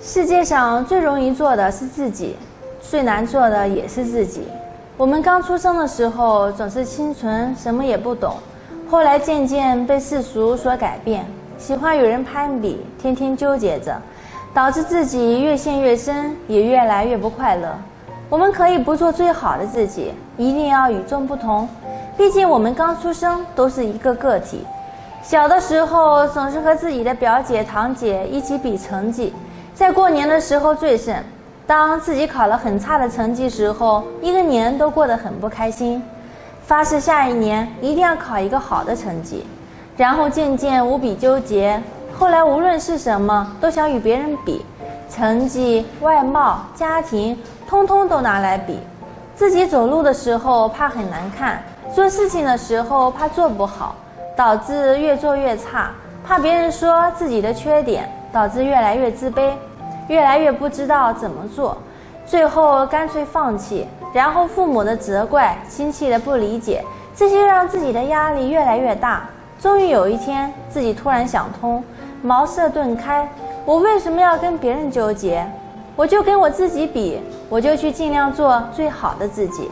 世界上最容易做的是自己，最难做的也是自己。我们刚出生的时候总是清纯，什么也不懂，后来渐渐被世俗所改变，喜欢与人攀比，天天纠结着，导致自己越陷越深，也越来越不快乐。我们可以不做最好的自己，一定要与众不同。毕竟我们刚出生都是一个个体，小的时候总是和自己的表姐、堂姐一起比成绩，在过年的时候最甚。当自己考了很差的成绩时候，一个年都过得很不开心，发誓下一年一定要考一个好的成绩，然后渐渐无比纠结。后来无论是什么，都想与别人比，成绩、外貌、家庭，通通都拿来比。自己走路的时候怕很难看，做事情的时候怕做不好，导致越做越差。怕别人说自己的缺点，导致越来越自卑。越来越不知道怎么做，最后干脆放弃，然后父母的责怪、亲戚的不理解，这些让自己的压力越来越大。终于有一天，自己突然想通，茅塞顿开：我为什么要跟别人纠结？我就跟我自己比，我就去尽量做最好的自己，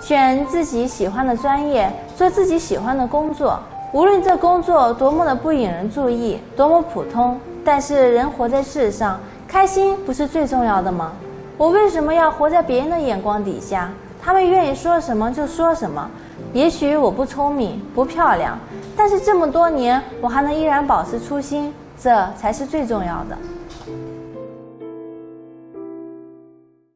选自己喜欢的专业，做自己喜欢的工作。无论这工作多么的不引人注意，多么普通，但是人活在世上。开心不是最重要的吗？我为什么要活在别人的眼光底下？他们愿意说什么就说什么。也许我不聪明不漂亮，但是这么多年我还能依然保持初心，这才是最重要的。